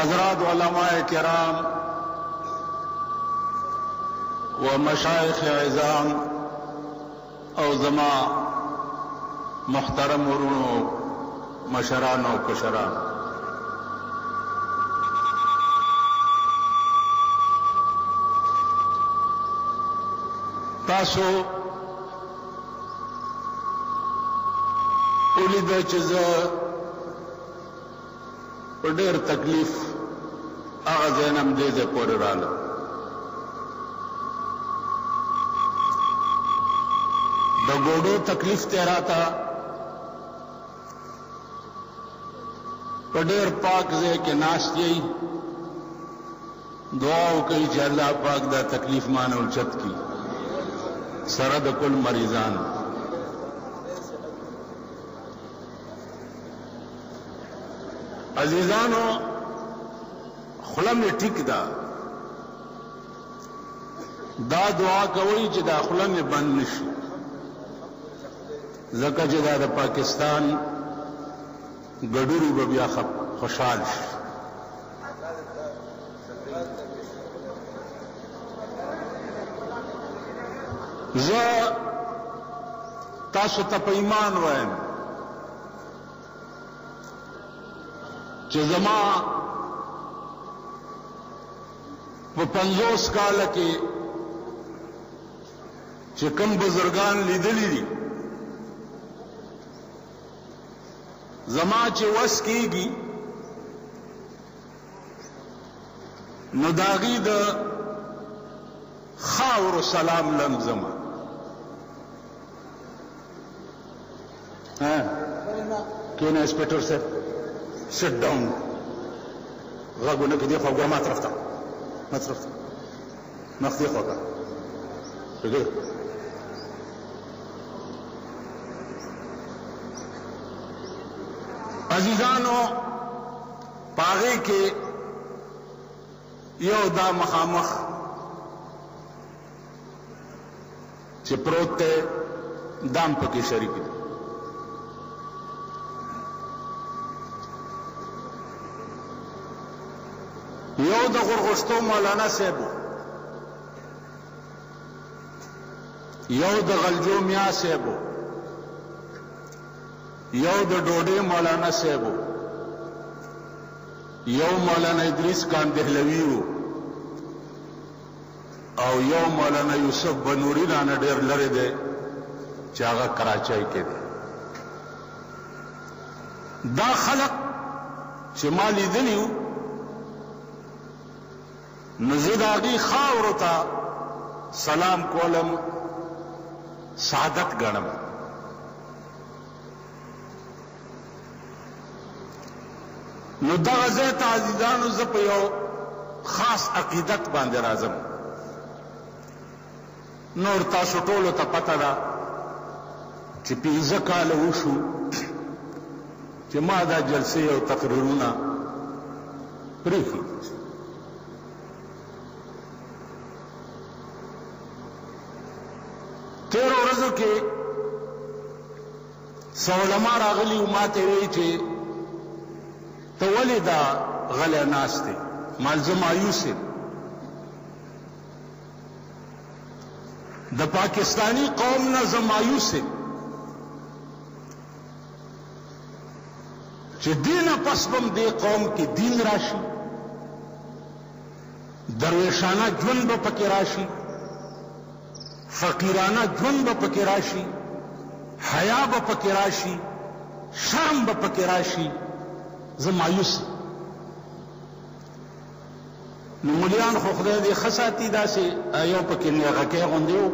حضرات علماء کرام و مشایخ عظام او زما محترم ورونو مشران او کشران تاسو ولید چې زه په ډېر تکلیف هغه ځای نه هم دې ځای پورې رالم. د ګوډو تکلیف ته راته په ډېر پاک ځای کې ناست یی دعا وکړئ چې الله پاک دا تکلیف ما نه اوچت کړي سره د کل مریضانو عزیزانو خوله مې ټیک ده دا دعا کوي چې دا خوله مې بند نشي ځکه چې دا د پاکستان ګډوري به بیا خوشحال شي زه تاسو ته په ایمان وایم چې زما په پنځوس کال کې چې کوم بزرګان لیدلی دي زما چې وس کیږي نو د هغوی د خاورو سلام لمزم کېنه انسپکټر صاحب سټ ډاون غږ ونه کړي دېخوا ګوره ما طرف ته ما طرف ته مخ دېخوا کړه ډېر عزیزانو په هغې کې یو دا مخامخ چې پروت دی دام پکې شریک دی یو د غرغشتو مولانا صاحب یو د غلجو میا صاحب یو د ډوډې مولانا صاحب وو یو مولانا ادریس کان دهلوی وو او یو مولانا یوسف بنوری رانه ډیر لره دی چې هغه کراچۍ کې دی دا خلق چې ما لیدلی وو نو زه د هغی خاورو ته سلام کولم سعادت ګڼم. نو دغه ځای ته عزیزانو زه په یو خاص عقیدت باندې راځم. نور تاسو ټولو ته پته ده چې پنځه کاله وشو چې ما دا جلسې او تقریرونه پریښي تیر ورځو کې سولما راغلی او ماته وی چې ته ولې دا غلی ناست دی مالزه مایوس یم د پاکستاني قوم نه زه مایوس یم چې دې نه پس به هم دې قوم کې دین راشي درویشانه ژوند به پکې راشي فقیرانه ژوند به پکې راشي حیا به پکې راشي شرم به پکې راشي زه مایوس یم نو موليان خو خدای دې ښه ساتي داسې يو پکې نيغکۍ غوندې و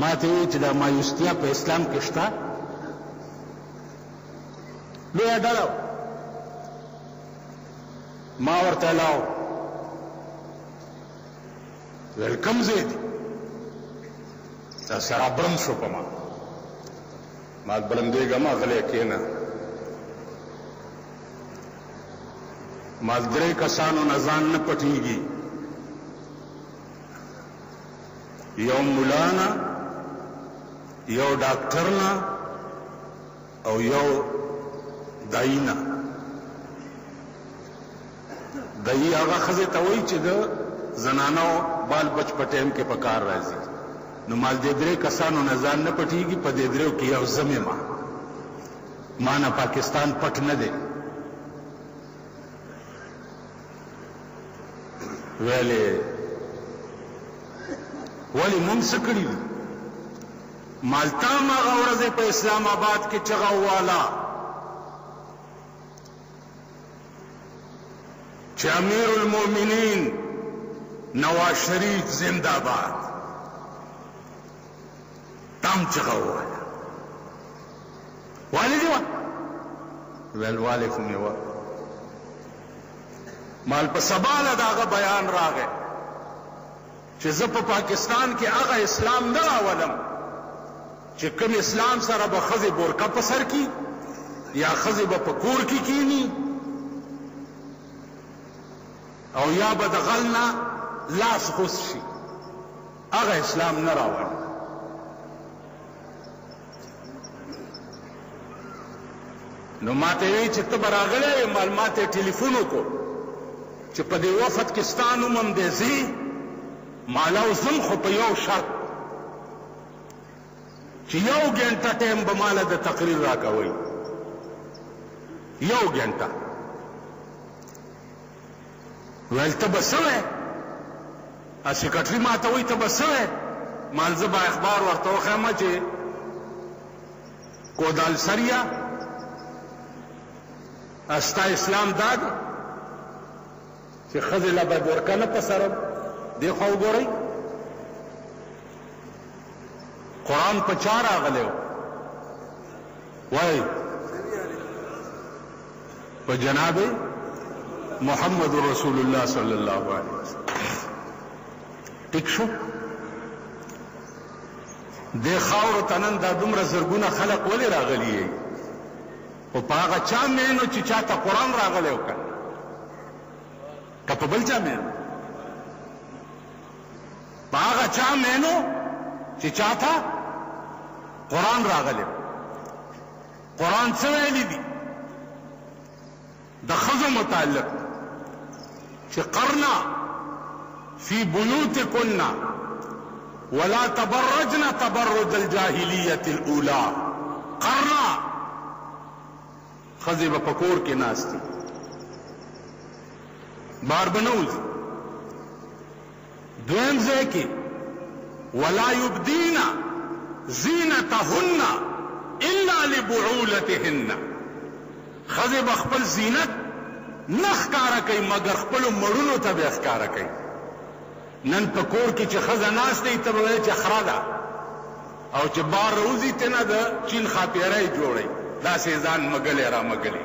ماته وويل چې دا مايوستيا په اسلام کې شته لويه ډله ما ورته لاو ویلکم زید دا سره برم شو پما ما برندې ګما غلې کېنه مال درې کسانو نه ځان نه پټېږي، یو ملا نه، یو ډاکټر نه او یو دایي نه. دایي هغه ښځې ته وایي چې د زنانو بال بچ په ټایم کې په کار راځي. نو مال دې درې کسانو نه ځان نه پټېږي، په دې درېو کې یو زه مېما. ما نه پاکستان پټ نه دی ویلی ولی مونږ څه کړي دي مالتا ماغه ورځې په اسلام آباد کې چغه والا چې امیر المؤمنین نواز شریف زنده باد تام چغه وواله والي دی ویل والي خو مې وه مال په سبا له د هغه بیان راغی چې زه په پاکستان کې هغه اسلام نه راولم چې کوم اسلام سره به ښځې بورکه په سر کی یا ښځې به په کور کې کینی او یا به د غل نه لاس غوس شي هغه اسلام نه راوړ. نو ماته وی چې ته به راغلی وې مال ماته ټلیفون وکړو چې په دې وفد کې ستا نوم هم دی ځي مالا او زم خو په یو شرط چې یو ګنټه ټایم به مالا د تقریر راکوي یو ګنټه ویل ته به څه وای ا سیکرټری ماته وای ته به څه وای مال زه به اخبار ورته وخم چې کودال سریا استا اسلام داد چې خزه لا به برکه نه پسرم دی خو وګورئ قران په چار اغلو وای په جناب محمد رسول الله صلی الله علیه وسلم ټیک شو د خاور تنن دا دومره زرګونه خلق ولې راغلي او په هغه چا مینو چې چاته قران راغلی او کنه که په بل چا مینو په هغه چا مینو چې چاته قران راغلی قرآن څه ویلي دي د ښځو متعلق چې قرنا فی بیوتکن ولا تبرجن تبرج الجاهلیه الاولى قرنا ښځې به په کور کې ناستي بار به نه وځي دویم ځای کې، ولایبدین زینتهن الا لبعولتهن، ښځې به خپل زینت نه ښکاره کوي مګر خپلو مړونو ته به یې ښکاره کوي. نن په کور کې چې ښځه ناسته وي ته به وایې چې خره ده او چې بار راوځي تېنه د چین ښاپېری جوړوي، داسې یې ځان مږلی رامږلی.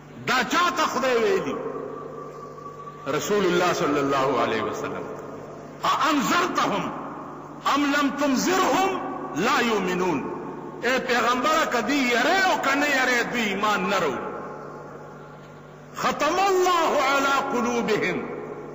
دا چاته خدای ویلی رسول الله صلی الله علیه وسلم ته انذرتهم ام لم تنذرهم لا یؤمنون اے پیغمبر کدی یره او کنه یره دوی ایمان نه ختم الله علی قلوبهم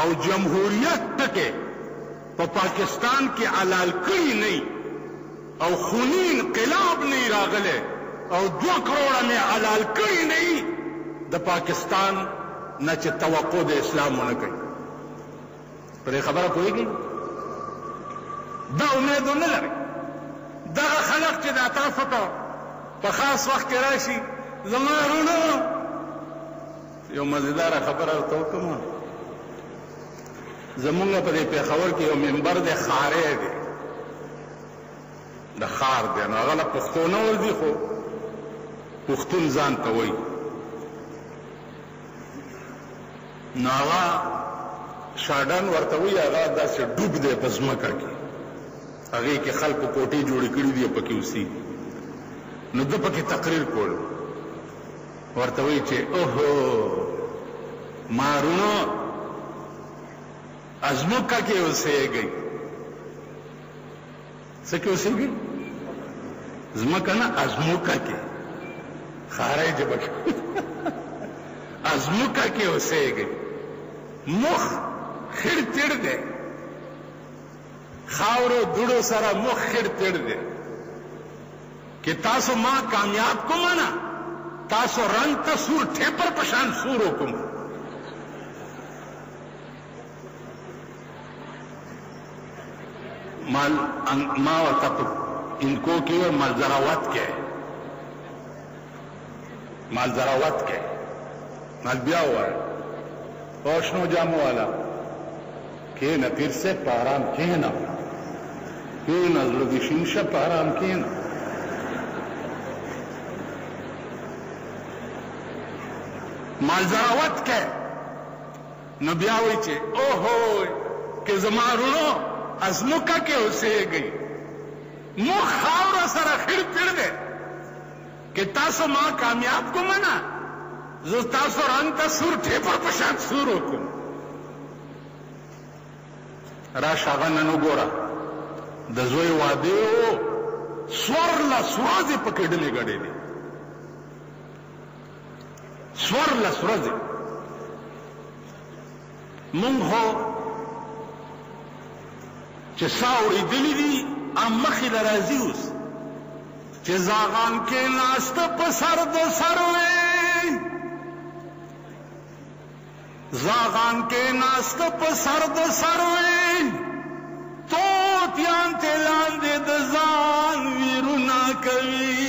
او جمهوریت ټکی په پاکستان کې حلال کړی نه او خونی انقلاب نه راغلی او دوه کروړه مې حلال کړی نه د پاکستان نه چې توقع د اسلام ونه کوي په دې خبره پوهیږي دا امید ونه لري دغه خلک چې دا تاسو ته په خاص وخت کې راشي زما رونو یو مزیداره خبره درته وکړم زمونږ په دې پېښور کې یو ممبر دی خارې دی د خار دی نو هغه له پښتو نه ورځي خو پښتون ځان ته وایي نو هغه شاډن ورته وایي هغه داسې ډوب دی په ځمکه کې هغې کې خلکو کوټې جوړې کړې دي پکې اوسي نو ده پکې تقریر کول ورته وایي چې اوهو ما روڼو ازمکه کې اوسېږئ څه کې اوسېږئ ځمکه نه ازمکه کې خارۍ ژبه کې ازمکه کې اوسېږئ مخ خړ تړ دی خاورو دوړو سره مخ خړ تړ دی که تاسو ما کامیاب کومه نه تاسو رنګ ته سور ټیپر پشان سور وکوم مال ما ورته انکو کې ملزراوت کې مال دراوت کې مال بیا وای اوشنو جامو والا کې نه پیر سه پارام کې نه کې نه زړه دې شین شه پارام کې نه مال دراوت کې نو بیا وای چې او هو کې زما رونو ازمکه کې اوسېږي مو خاور سره خړ پړ ده که تاسو ما کامیاب کوم نه زه تاسو رنګ ته سور ټیپر په شان سور وکوم راشه هغه نن وګوره د زوی واده و څوارلس ورځې پکې ډلې ګډې دي څوارلس ورځې مونږ خو چې سا اورېدلي دي مخې له راځي اوس چې زاغان کې ناست په سر د سر وې زاغان کې ناست په سر د سر وې توتیان ته لاندې د ځان ویرونه کوي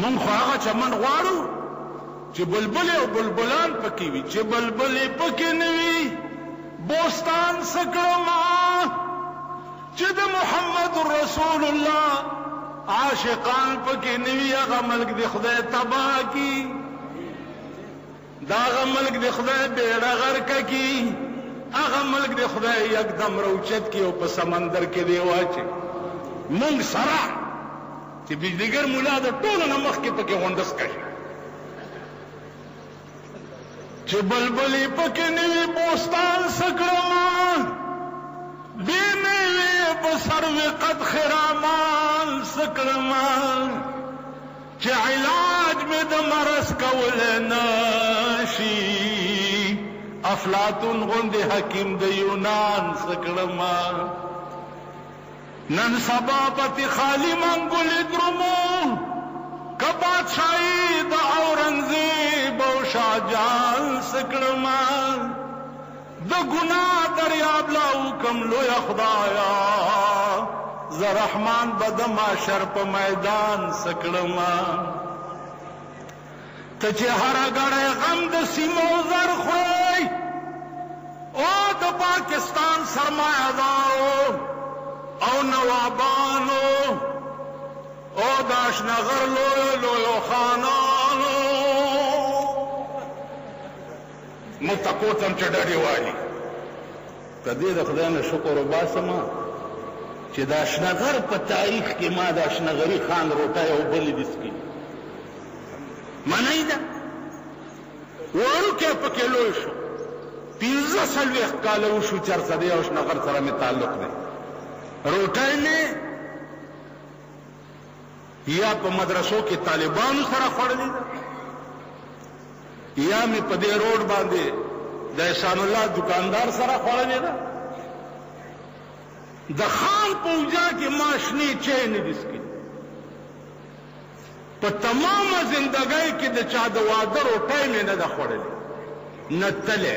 موږ خو هغه چمن غواړو چې بلبلې او بلبلان پکې وي، چې بلبلې پکې نه وي، بوستان څه کړم چې د محمد رسول الله عاشقان پکې نه وي، هغه ملک دې خدای تباه کړي. داغه ملک دې خدای بېړه غرق کړي، هغه ملک دې خدای یکدم راوچت کړي او په سمندر کې دې واچوي. موږ سره چې بجلیګر ملا د ټولو نه مخکې پکې غونډسکه شي، چې بلبلې پکې نه وي بوستان څه کړم، بې مېوې په سر وي قد خرامان څه کړم. چې علاج مې د مرض کولی نه شي افلاطون غوندې حکیم د یونان څه کړم نن سبا پتې خالي منګولې درومو که بادشاهي د اورنګزیب او شاه جان څه کړم د ګناه دریاب لا وکم لویه خدایه زه رحمان به د محشر په میدان څه کړم ته چې هره ګړی غم د سیمو زر خورئ او د پاکستان سرمایه دارو او نوابانو او د اشنغر لویو لویو خانانو مونږ ته کوتم چې ډډې والي. که دې د خدای نه شکر وباسم چې د اشنغر په تاریخ کې ما د اشنغري خان روټۍ او بلې دي څکلي. منۍ ده وړوکی پکې لوی شو پنځه څلوېښت کاله وشو چې هرڅه دی او اشنغر سره مې تعلق دی روټۍ مې یا په مدرسو کې طالبانو سره خوړلې ده یا مې په دې روډ باندې د احسان الله دکاندار سره خوړلې ده د خان پوجا کې ماشنی چای نه دي سکي په تمامه زندګۍ کې د چا د واده روټۍ مې نه ده خوړلې نه تله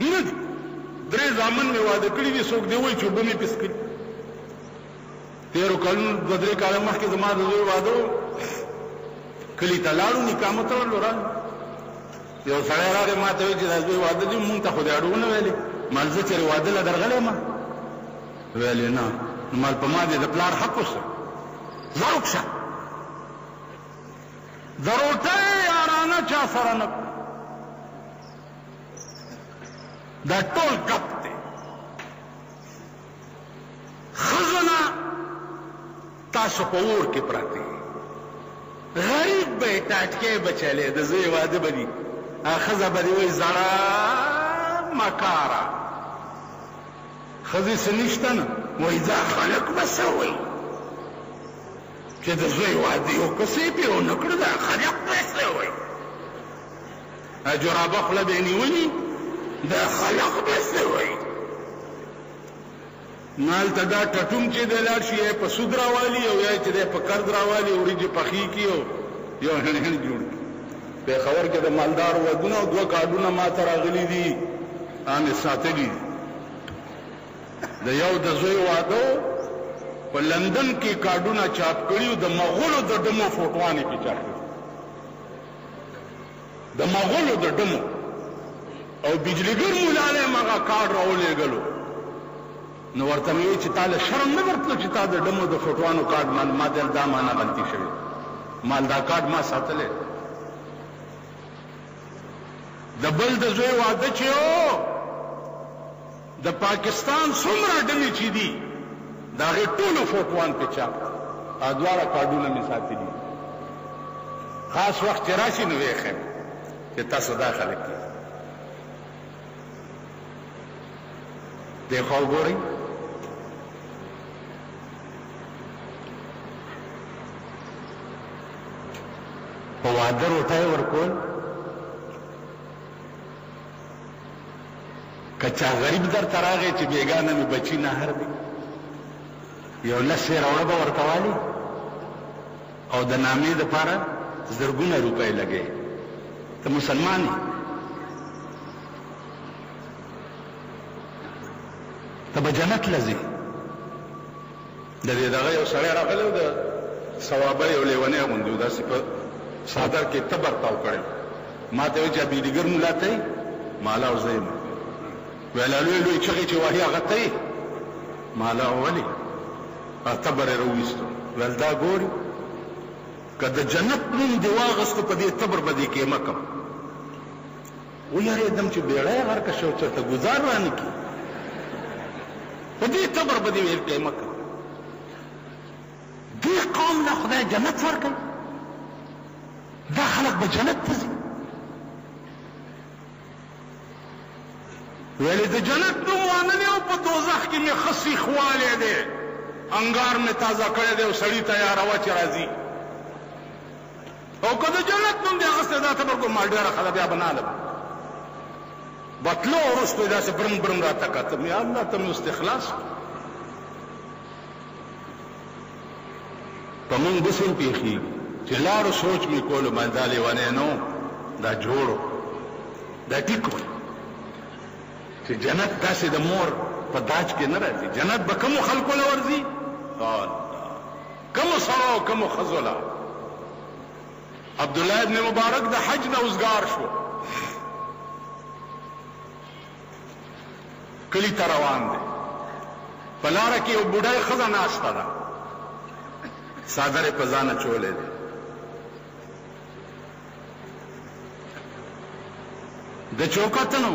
نه دي درې زامن مې واده کړي دي څوک دې وایي چې اوبه مې پیس کړي تیرو کلونو دوه درې کاله مخکې زما د زوی واده و کلي ته لاړو نکاح مو تړلو را یو سړی راغی ما ته ویل چې دا زوی واده دی مونږ ته خو دې اړونه ویلې مال زه چېرې واده له درغلی ما ویلې نه نو مال په ما دې د پلار حق وسه زه وکشه د روټۍ یارانه چا سره نه دا ټول ګپ دی خزنا تاسو په اور کې پراته غریب به ټاټکې بچلې د زوی واده بدی خزه بدی وای زړه مکارا خزه سنشتنه وای دا خلک بسوي چې د زوی واده یو کسې په نکړه دا خلک بسوي دا جرابه خوله به نیولي دا خلق به څه وایي نال ته دا ټټوم چې دی لاړ شي یا په سود راوالي او یا چې دی په کرد راوالي وریجې پخې کړي او یو هڼ هڼ جوړ کړي پېښور کې د مالدار ودونه او دوه کارډونه ما ته راغلي دي هغه مې ساتلي دي د یو د زوی واده و په لندن کې کارډونه چاپ کړي او د مغولو د ډمو فوټوانې پې چاپ کړي د مغولو د ډمو او بجلیګر ملاله مغه کارډ راولېږلو نو ورته مې چې تا له شرم نه ورتلو چې تا د ډمو د فوټوانو کارډ مال ما دل دا معنا غلطي شوې مال دا کارډ ما ساتلې د بل د زوی واده چې د پاکستان څومره ډلې چې دي د هغې ټولو فوټوان پې چاپ کړل او دواړه کارډونه مې ساتلي دي خاص وخت چې راشي نو ویې ښیم چې تاسو دا خلک دي دې خوا وګورئ په واده روټۍ ورکول که چا غریب درته راغی چې بیګانه مې بچی نهر دی یو لس سیروړه به ورته والي او د نامې دپاره زرګونه روپۍ لګوې ته مسلمان یې ته به جنت له ځې د دې دغه یو سړی راغلی و، د صوابۍ یو لېونی غوندې و، داسې په څادر کې تبر تاو کړی و، ما ته یې وویل چې ابیدګر ملا ته یې؟ ما لاړ، زه یم. ویل الوې الوې چغې چې وهې هغه ته یې؟ ما لاړ، ولې؟ هغه تبر یې راوویستو، ویل دا ګورې؟ که د جنت نوم دې واخیستو په دې تبر به دې کېمه کړم. ویرېدم چې بېړۍ غرقه شي او چېرته ګوزار رانه کړي. په دې تبر به دې ویل کړي مه کوه. دې قوم له خدای جنت ورکوي. دا خلک به جنت ته ځي. ویلې د جنت نوم وانلې او په دوزخ کې مې ښه سیخوالی دی انګار مې تازه کړی دی او سړي تیاروه چې راځي او که د جنت نوم دې اخستی دا تبر ګو ما ډېره خدا بیا به نه علم بتلو ورستو دا سه برم برم را تکت مې الله ته مې استخلاص په مونږ دسم پیخي چې لاړو سوچ مې کولو ما دا لیوانه نو دا جوړو دا ټیکو چې جنت داسې د مور په داج کې نه راځي جنت به کوم خلکو لورځي قال کومو سړو او کومو ښځو له عبدالله ابن مبارک د حج نه اوزګار شو کلی ته روان دی په لاره کې یو بوډای ښځه ناشته ده څادر په ځانه چولې دی د چوکتنو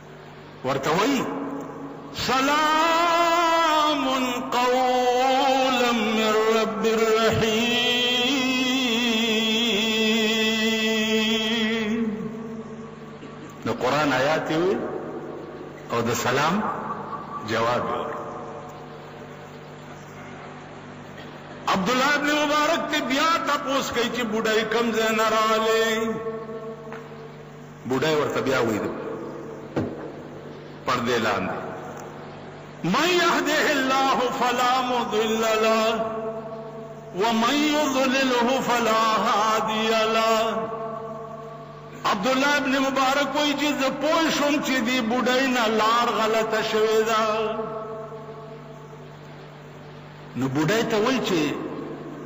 ورته وایي، سلام قولا من رب رحیم. د قرآن آیات یې ویل او د سلام جواب یې ورکړ. عبدالله ابن مبارک ته بیا تپوس کوي چې بوډای کوم ځای نه راغلی؟ بوډای ورته بیا ویل پردې لاندې من یهده الله فلا مضل له ومن یضلله فلا هادی له عبدالله ابن مبارک وایي چې زه پوه شوم چې دې بوډای نه لار غلطه شوې ده نو بوډای ته وایي چې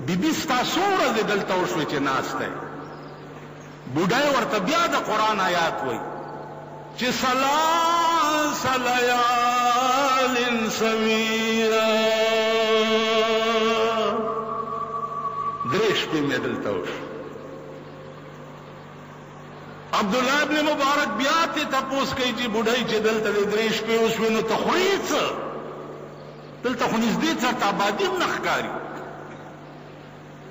بي بي ستا څو ورځې دلته وشوې چې ناسته یې؟ بوډای ورته بیا د قرآن آیات وایي چې ثلاث لیال سویه درې شپې مې دلته وشوې. عبدالله ابن مبارک بیا ترې تپوس کوي چې بوډۍ چې دلته دې درې شپې وشوې نو ته خورې څه؟ دلته خو نږدې چرته آبادي هم نه ښکاري.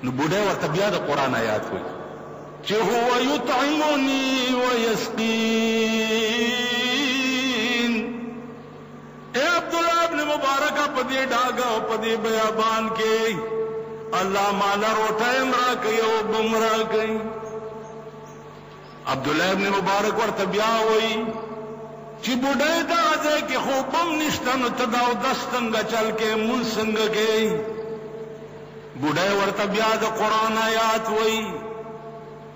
نو بوډۍ ورته بیا د قرآن آیات وایي چې هو یطعمني ویسقین اې عبدالله ابن مبارکه په دې ډاګ او په دې بیابان کې الله ماله روټه هم راکوي او اوبه هم راکوي. عبدالله ابن مبارک ورته بیا وایي چې بوډۍ دغه ځای کې خو اوبه هم نشته نو ته دا اودس څنګه چل کې مونځ څنګه کوې؟ بوډۍ ورته بیا د قرآن آیات وایي.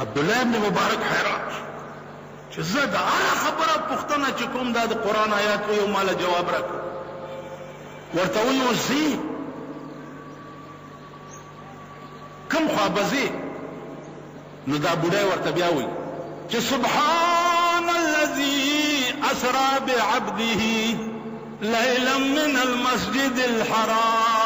عبدالله ابن مبارک حیران شو چې زه د هره خبره پوښتنه چې کوم دا د قرآن آیات وي او ما له جواب راکوي. ورته وایي اوس ځې؟ کوم خوا به ځې؟ نو دا بوډای ورته بیا وایي چې سبحان الذي اسرا بعبده ليلا من المسجد الحرام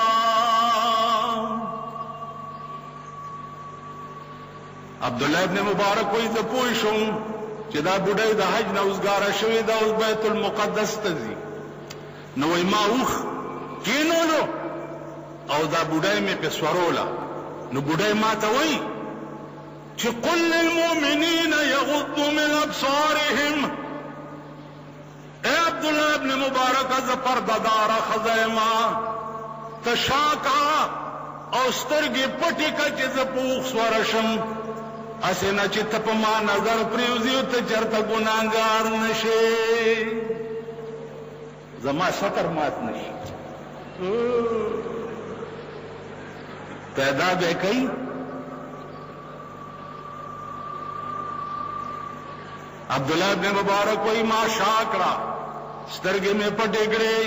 عبدالله ابن مبارک وایي زه پوه شوم چې دا بوډۍ د حج نه اوزګاره شوې ده اوس بیت المقدس ته ځي نو وایي ما اوښ کینولو او دا بوډۍ مې په سوروله نو بوډۍ ما ته وایي چې قل للمؤمنین یغضوا من ابصارهم اې عبدالله ابن مبارکه! زه پرده داره ښځه یم، ته شا که او سترګې پټې که چې زه په اوښ سوره شم، هسې نه چې ته په ما نظر پرېوځي او ته چېرته ګناهګار نه شې، زما ستر مات نه شي. پیدا به یې کوي. عبدالله ابن مبارک وايي، ما شا کړه، سترګې مې پټې کړې،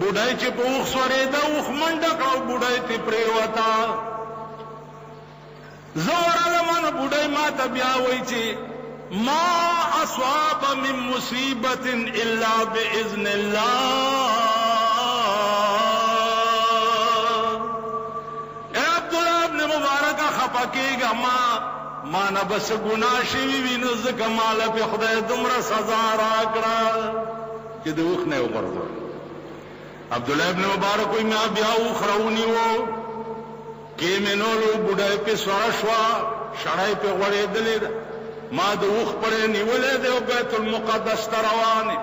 بوډۍ چې په اوښ سورېده، اوښ منډه کړه او بوډۍ ترې پرېوته. زه ورغلم، نو بوډۍ ما ته بیا وايي چې، ما اصاب من مصیبة الا باذن الله. اې عبدالله ابن مبارکه خپه کېږه مه، ما نه به څه ګناه شوي وي، نو ځکه ما له پې خدای دومره سزا راکړه چې د اوښ نه یې وغورځولم. عبدالله ابن مبارک وايي، ما بیا اوښ راونیو، کېې مې نولو، بوډۍ پې سوره شوه، شړۍ پې غوړېدلې ده، ما د اوښ پړی نیولی دی او بیت المقدس ته روان یم.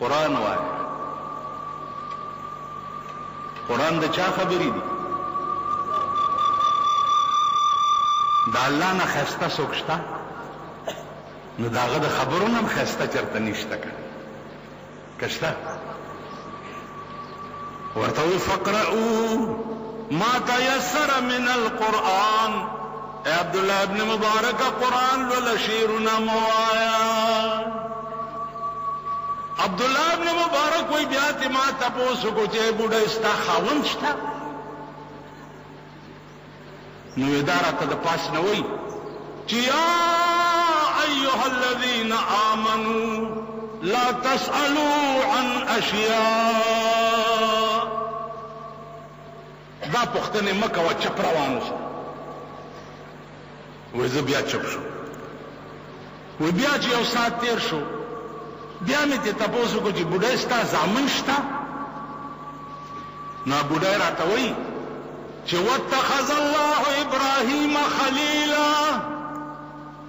قران وایه قران د چا خبرې دي د الله نه خسته څوک شته نو د هغه د خبرو نه هم خسته چېرته نشته که که شته ورته وایي فقرؤ ما تیسر من القرآن اې عبدالله ابن مبارک قرآن لوله شعرونه مه وایه. عبدالله ابن مبارک وایي بیا ترې ما تپوس وکړو چې ای بوډۍ ستا خاوند شته؟ نو یې دا راته د پاس نه وایي چې یا ایها الذین آمنو لا تسألو عن اشیاء دا پوښتنې مه کوه چپ روان اوسه وای زه بیا چپ شو وای بیا چې یو ساعت تیر شو بیا مې ته تاسو کو چې بډای ستا زامن شتا نا بډای راته وای چې واتخذ الله ابراهیم خلیلا